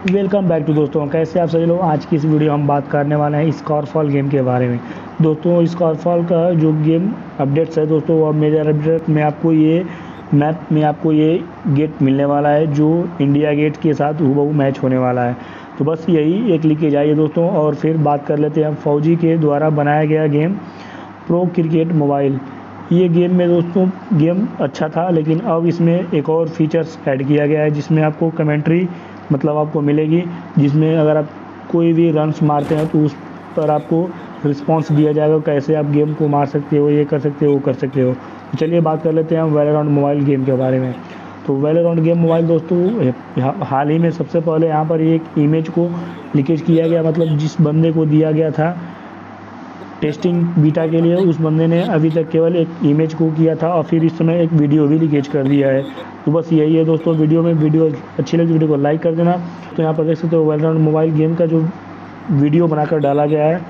Welcome back to दोस्तों, कैसे आप सभी लोग? आज की इस वीडियो हम बात करने वाले हैं स्कॉरफॉल गेम के बारे में। दोस्तों स्कॉरफॉल का जो गेम अपडेट्स है दोस्तों अब मेजर अपडेट में आपको ये मैप में आपको ये गेट मिलने वाला है, जो इंडिया गेट के साथ हूबहू मैच होने वाला है। तो बस यही एक लिख के जाइए दोस्तों, और फिर बात कर लेते हैं फौजी के द्वारा बनाया गया गेम प्रो क्रिकेट मोबाइल ये गेम में दोस्तों गेम अच्छा था, लेकिन अब इसमें एक और फीचर्स ऐड किया गया है, जिसमें आपको कमेंट्री मतलब आपको मिलेगी, जिसमें अगर आप कोई भी रन्स मारते हैं तो उस पर आपको रिस्पॉन्स दिया जाएगा, कैसे आप गेम को मार सकते हो, ये कर सकते हो, वो कर सकते हो। तो चलिए बात कर लेते हैं हम वेल मोबाइल गेम के बारे में। तो वेल अराउंड गेम मोबाइल दोस्तों हाल ही में सबसे पहले यहाँ पर एक इमेज को लीकेज किया गया मतलब जिस बंदे को दिया गया था टेस्टिंग बीटा के लिए उस बंदे ने अभी तक केवल एक इमेज को किया था और फिर इस समय एक वीडियो भी लीकेज कर दिया है। तो बस यही है दोस्तों वीडियो में वीडियो अच्छी लगी वीडियो को लाइक कर देना। तो यहाँ पर देख सकते हो वेल राउंड मोबाइल गेम का जो वीडियो बनाकर डाला गया है,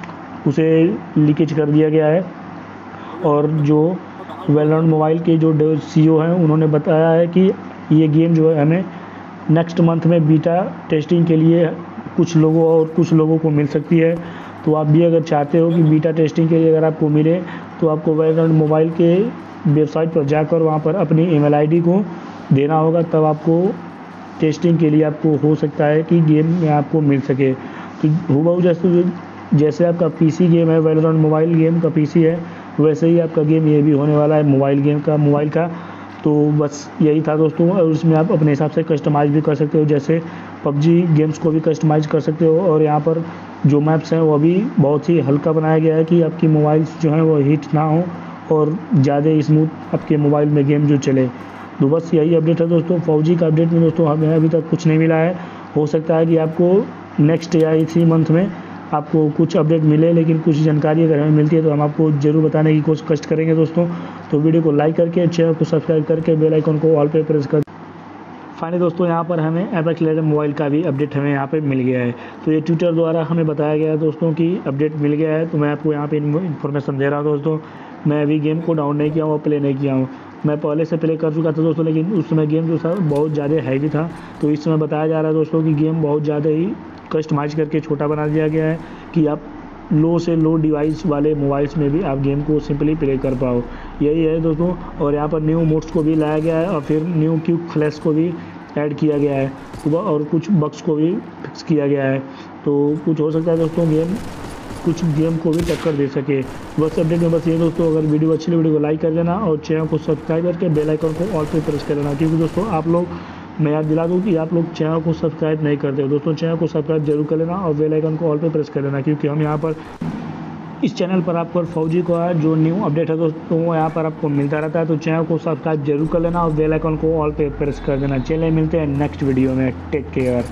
उसे लीकेज कर दिया गया है। और जो वेल राउंड मोबाइल के जो सी हैं, उन्होंने बताया है कि ये गेम जो है हमें नेक्स्ट मंथ में बीटा टेस्टिंग के लिए कुछ लोगों और कुछ लोगों को मिल सकती है। तो आप भी अगर चाहते हो कि बीटा टेस्टिंग के लिए अगर आपको मिले तो आपको वेल मोबाइल के वेबसाइट पर जाकर वहाँ पर अपनी ईमेल आईडी को देना होगा, तब आपको टेस्टिंग के लिए आपको हो सकता है कि गेम में आपको मिल सके। तो हुआ जैसे जैसे आपका पीसी गेम है वेल मोबाइल गेम का पीसी है, वैसे ही आपका गेम ये भी होने वाला है मोबाइल गेम का मोबाइल का। तो बस यही था दोस्तों, और उसमें आप अपने हिसाब से कस्टमाइज़ भी कर सकते हो, जैसे पबजी गेम्स को भी कस्टमाइज़ कर सकते हो, और यहाँ पर जो मैप्स हैं वो भी बहुत ही हल्का बनाया गया है कि आपकी मोबाइल्स जो हैं वो हीट ना हो और ज़्यादा स्मूथ आपके मोबाइल में गेम जो चले। तो बस यही अपडेट है दोस्तों। फौजी का अपडेट में दोस्तों हमें अभी तक कुछ नहीं मिला है। हो सकता है कि आपको नेक्स्ट या इसी मंथ में आपको कुछ अपडेट मिले, लेकिन कुछ जानकारी अगर हमें मिलती है तो हम आपको ज़रूर बताने की कोशिश कष्ट करेंगे दोस्तों। तो वीडियो को लाइक करके चैनल को सब्सक्राइब करके बेल आइकन को ऑल पे प्रेस कर फाइनली दोस्तों, यहाँ पर हमें एपेक्स लेजर मोबाइल का भी अपडेट हमें यहाँ पे मिल गया है। तो ये ट्विटर द्वारा हमें बताया गया है दोस्तों की अपडेट मिल गया है। तो मैं आपको यहाँ पे इन्फॉर्मेशन दे रहा हूँ दोस्तों। मैं अभी गेम को डाउन नहीं किया हूँ और प्ले नहीं किया हूँ। मैं पहले से प्ले कर चुका था दोस्तों, लेकिन उस समय गेम जो था बहुत ज़्यादा हैवी था। तो इस समय बताया जा रहा है दोस्तों कि गेम बहुत ज़्यादा ही कस्टमाइज करके छोटा बना दिया गया है कि आप लो से लो डिवाइस वाले मोबाइल्स में भी आप गेम को सिंपली प्ले कर पाओ। यही है दोस्तों, और यहाँ पर न्यू मोड्स को भी लाया गया है और फिर न्यू क्यू फ्लैश को भी ऐड किया गया है। और कुछ बक्स को भी फिक्स किया गया है। तो कुछ हो सकता है दोस्तों, गेम, कुछ गेम को भी टक्कर दे सके। बस अपडेट में बस ये दोस्तों, अगर वीडियो अच्छी लगी, वीडियो को लाइक कर देना और चैनल को सब्सक्राइब करके बेल आइकन को ऑल पे प्रेस कर देना। क्योंकि दोस्तों, आप लोग मैं याद दिला दूँ कि आप लोग चैनल को सब्सक्राइब नहीं करते हो। दोस्तों, चैनल को सब्सक्राइब ज़रूर कर लेना और बेल आइकन को ऑल पे प्रेस कर लेना, क्योंकि हम यहाँ पर इस चैनल पर आपको फौजी का जो न्यू अपडेट है दोस्तों, वो यहाँ पर आपको मिलता रहता है। तो चैनल को सब्सक्राइब ज़रूर कर लेना और बेल आइकन को ऑल पे प्रेस कर देना। चलिए मिलते हैं नेक्स्ट वीडियो में। Take care.